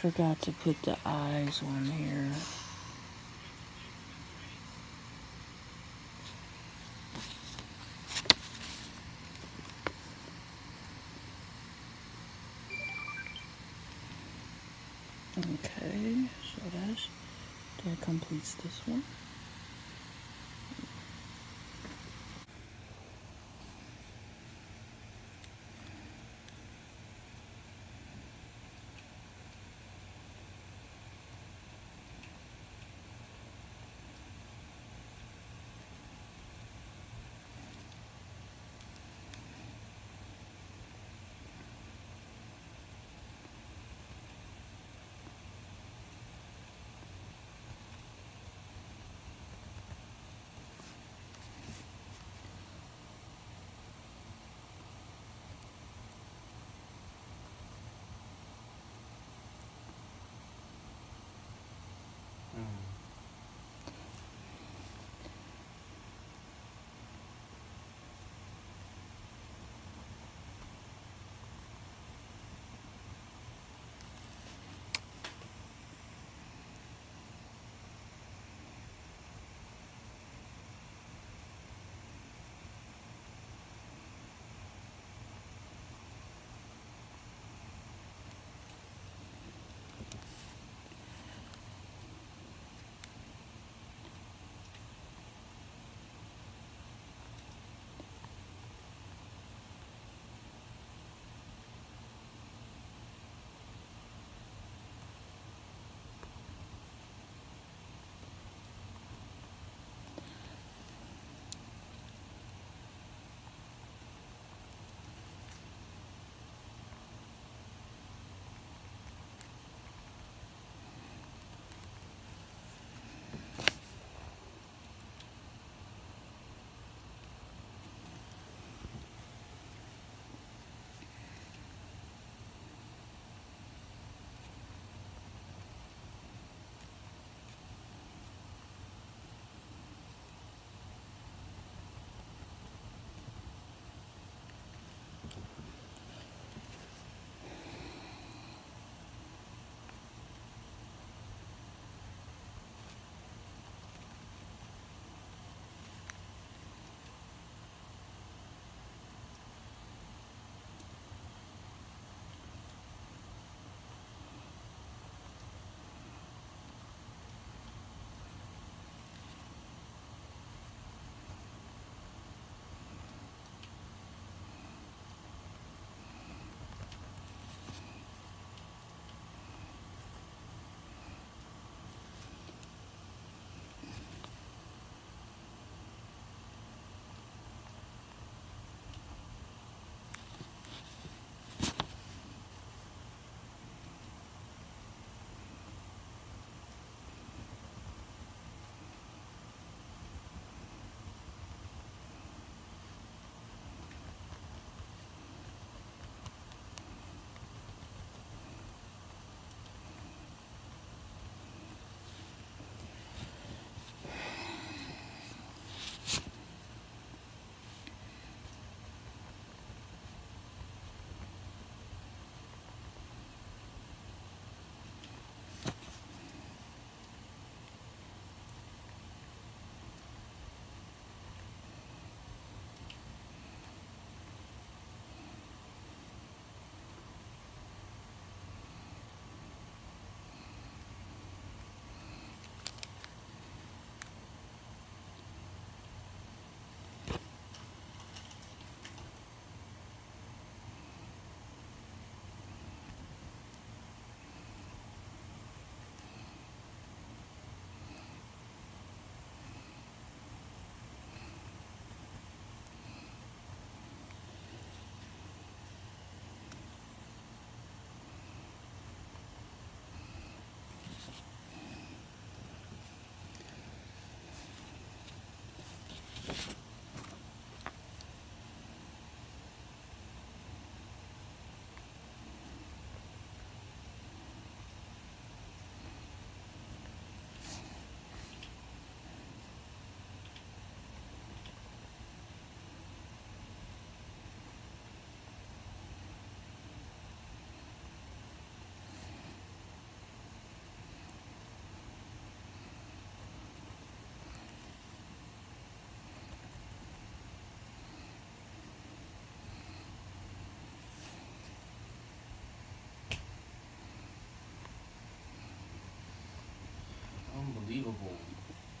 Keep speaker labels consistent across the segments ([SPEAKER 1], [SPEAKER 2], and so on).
[SPEAKER 1] forgot to put the eyes on here. Okay, so that's that completes this one.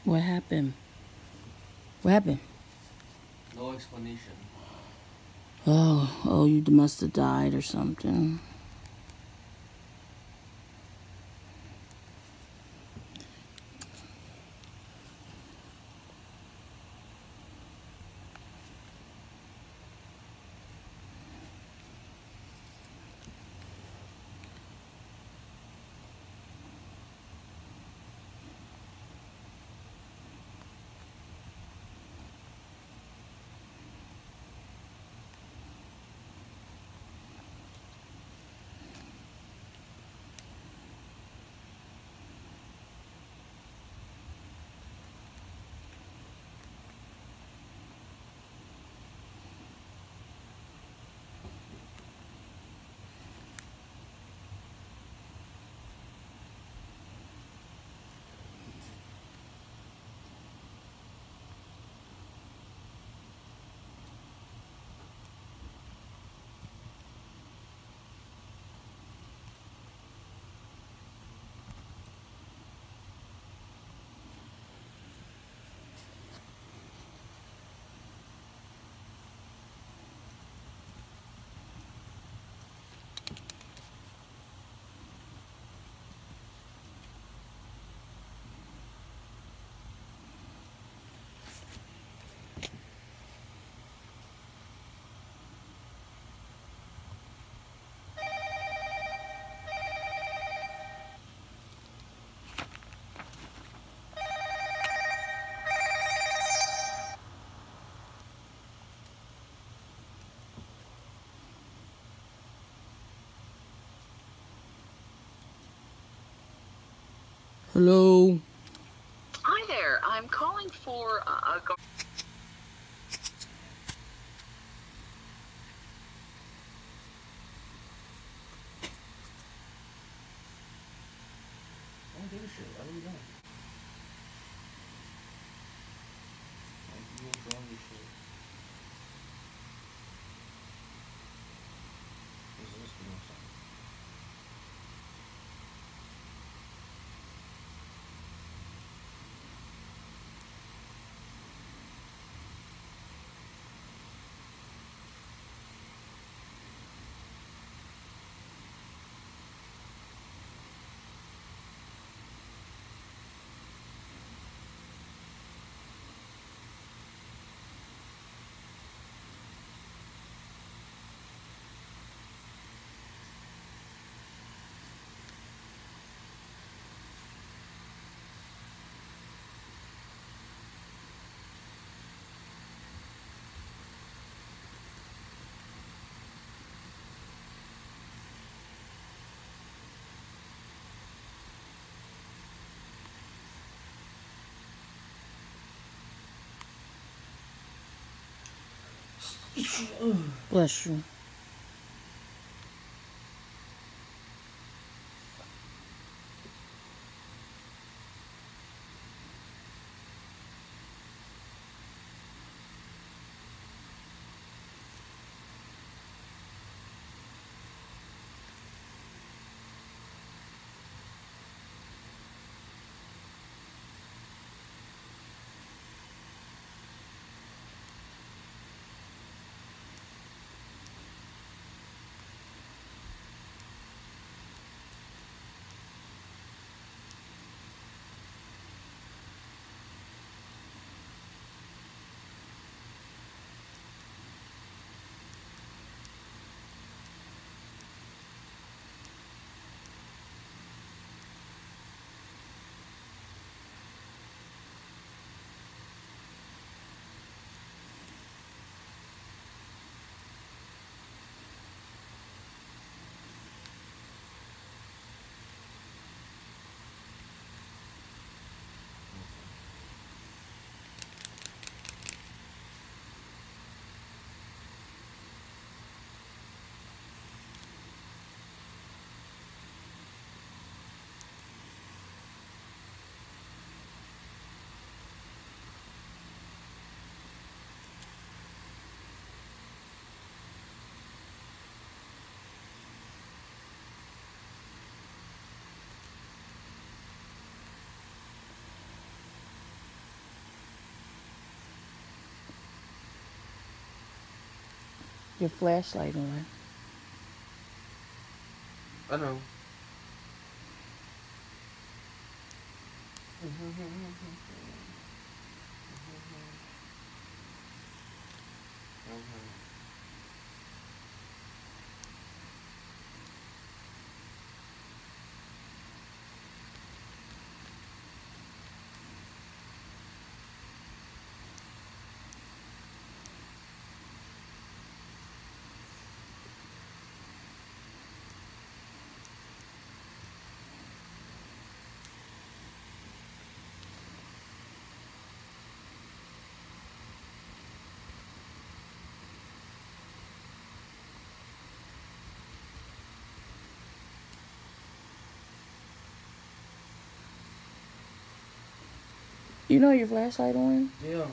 [SPEAKER 1] What happened? What happened?
[SPEAKER 2] No explanation.
[SPEAKER 1] Oh, oh, you must have died or something. Hello.
[SPEAKER 3] Hi there. I'm calling for uh, a. gar-
[SPEAKER 2] I don't give
[SPEAKER 1] Bless you. Your flashlight on.
[SPEAKER 2] I know. Mm-hmm.
[SPEAKER 1] You know your flashlight on?
[SPEAKER 2] Yeah.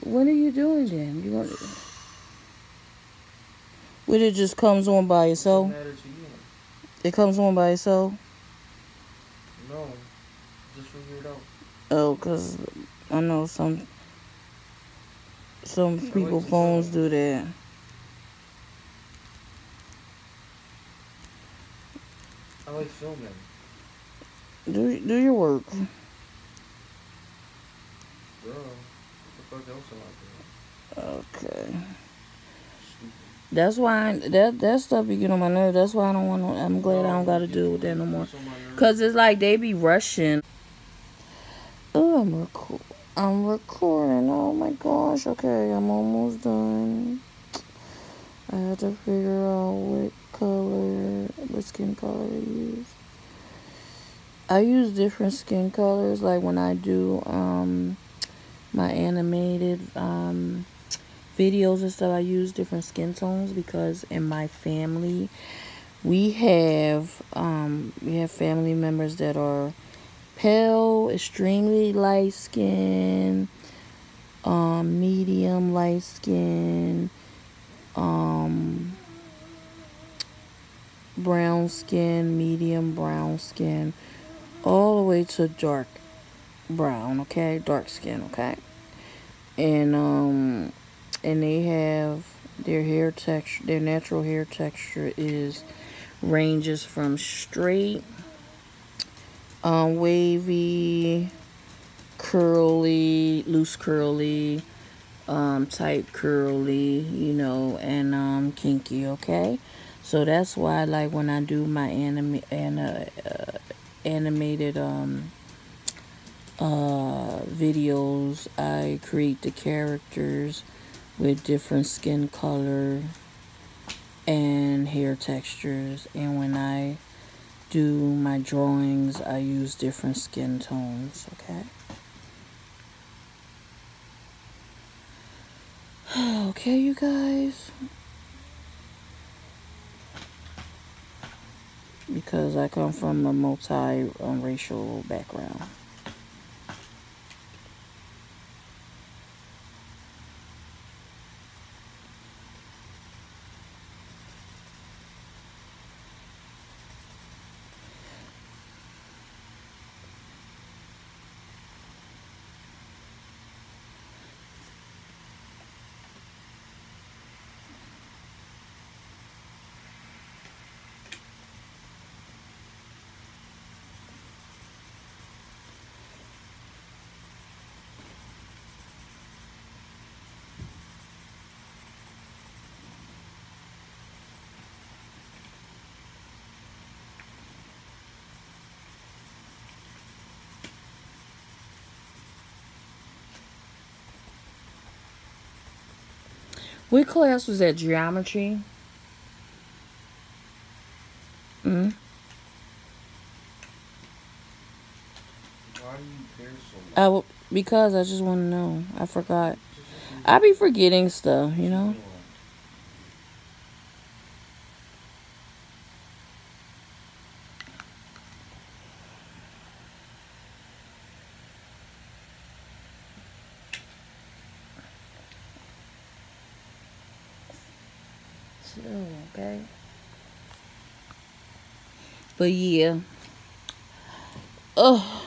[SPEAKER 1] What are you doing then? You want to. When it just comes on by itself?
[SPEAKER 2] you.
[SPEAKER 1] It comes on by itself?
[SPEAKER 2] No. Just figure it out.
[SPEAKER 1] Oh, because I know some some people phones do that.
[SPEAKER 2] I like filming.
[SPEAKER 1] Do do your work.
[SPEAKER 2] Bro. What the fuck else am I doing?
[SPEAKER 1] Okay. That's why I, that that stuff be getting on my nerves. That's why I don't want. to I'm glad I don't got to deal with that no more.
[SPEAKER 2] so on my nerves.
[SPEAKER 1] Cause it's like they be rushing. Oh, I'm record. I'm recording. Oh my gosh. Okay, I'm almost done. I had to figure out what color, what skin color to use. I use different skin colors. Like when I do um my animated um videos and stuff, I use different skin tones because in my family we have um we have family members that are pale, extremely light skin, um, medium light skin, um, brown skin, medium brown skin, all the way to dark brown, okay? Dark skin, okay? And um and they have their hair texture their natural hair texture is ranges from straight um wavy curly loose curly um tight curly you know and um kinky okay so that's why like when i do my anime and uh, uh, animated um uh videos. I create the characters with different skin color and hair textures. And when i do my drawings i use different skin tones okay? Okay you guys. Because i come from a multi-racial background what class was that geometry mm?
[SPEAKER 2] Why do you care so much?
[SPEAKER 1] I because i just want to know i forgot i be forgetting stuff you know
[SPEAKER 2] to me.
[SPEAKER 1] Chill, okay. But yeah. Oh.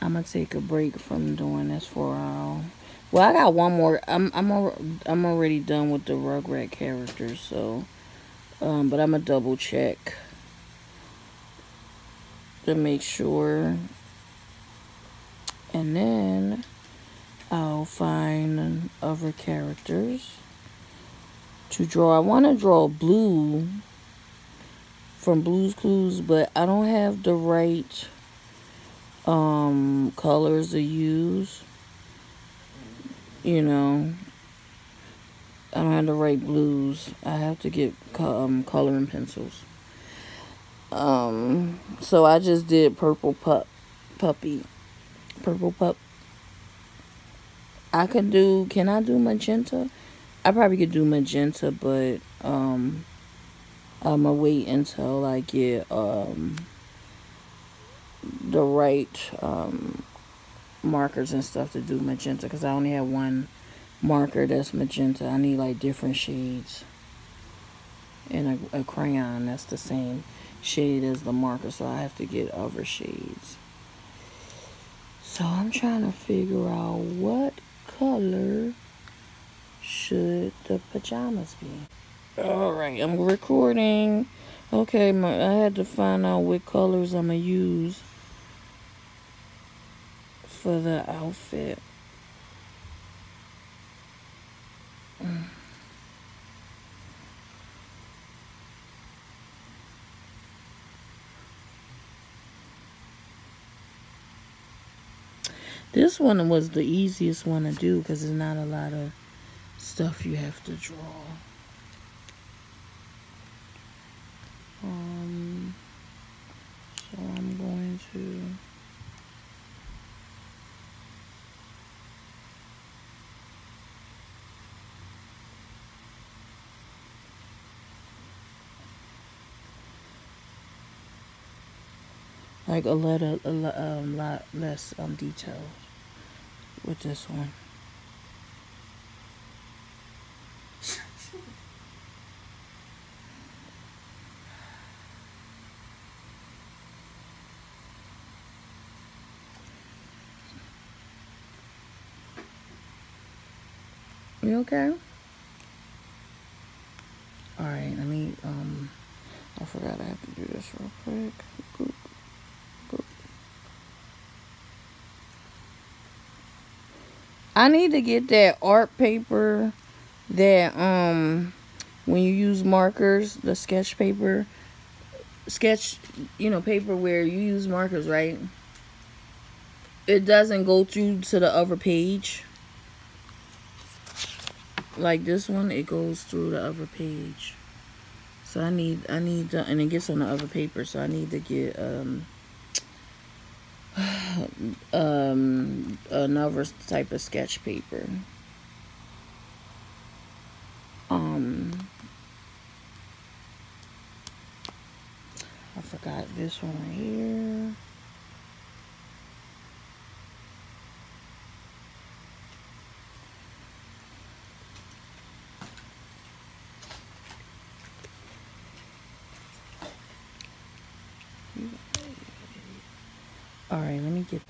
[SPEAKER 1] I'm gonna take a break from doing this for a while. Well, I got one more. I'm I'm I'm already done with the Rugrat characters, so um, but I'm gonna double check to make sure, and then I'll find other characters to draw. I want to draw blue from Blue's Clues, but I don't have the right um colors to use. You know, I don't have the right blues. I have to get um, coloring pencils. Um, so I just did purple pup, puppy, purple pup. I could do. Can I do magenta? I probably could do magenta, but um, I'm gonna wait until I get um the right um markers and stuff to do magenta because I only have one marker that's magenta. I need like different shades and a, a crayon that's the same shade as the marker, so I have to get other shades. So I'm trying to figure out what color should the pajamas be. All right, I'm recording. Okay, my, I had to find out what colors I'm gonna use for the outfit. This one was the easiest one to do because there's not a lot of stuff you have to draw. Um, so I'm going to. Like a lot, a, a lo- um, lot less um detail with this one. You okay? All right, let me. Um, I forgot I have to do this real quick. Boop, boop. I need to get that art paper that um when you use markers, the sketch paper, sketch, you know, paper where you use markers, right? It doesn't go through to the other page. Like this one, it goes through the other page. So I need, I need, to, and it gets on the other paper. So I need to get um, um, another type of sketch paper. Um, I forgot this one right here. Me get.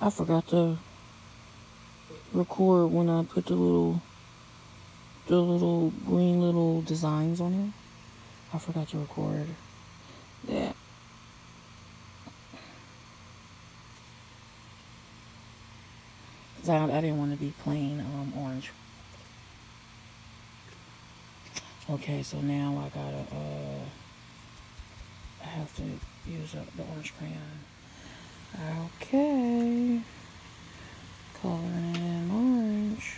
[SPEAKER 1] I forgot to record when I put the little, the little green little designs on it. I forgot to record that. I, I didn't want to be plain um, orange. Okay, so now I gotta, uh, I have to use up the orange crayon. Okay. Coloring it in orange.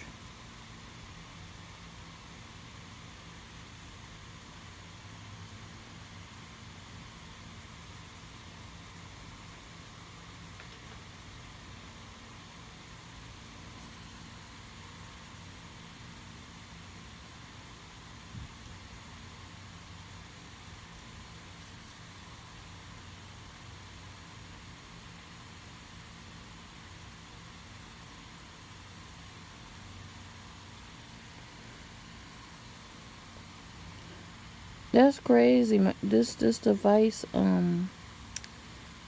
[SPEAKER 1] That's crazy. This this device, um,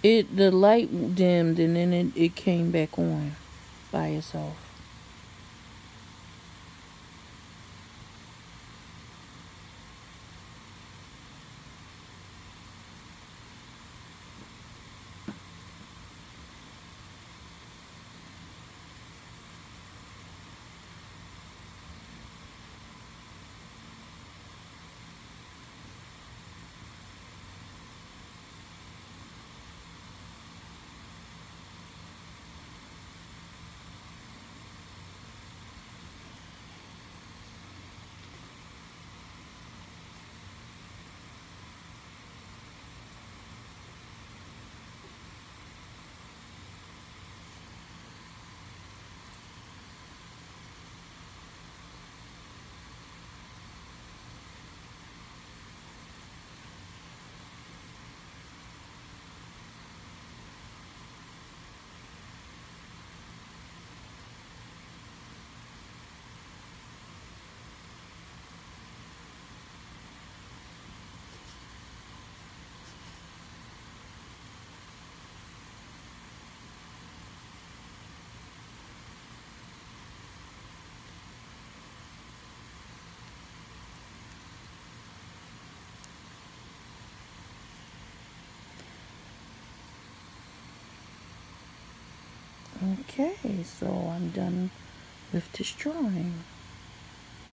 [SPEAKER 1] it the light dimmed and then it, it came back on by itself. Okay, so I'm done with this drawing.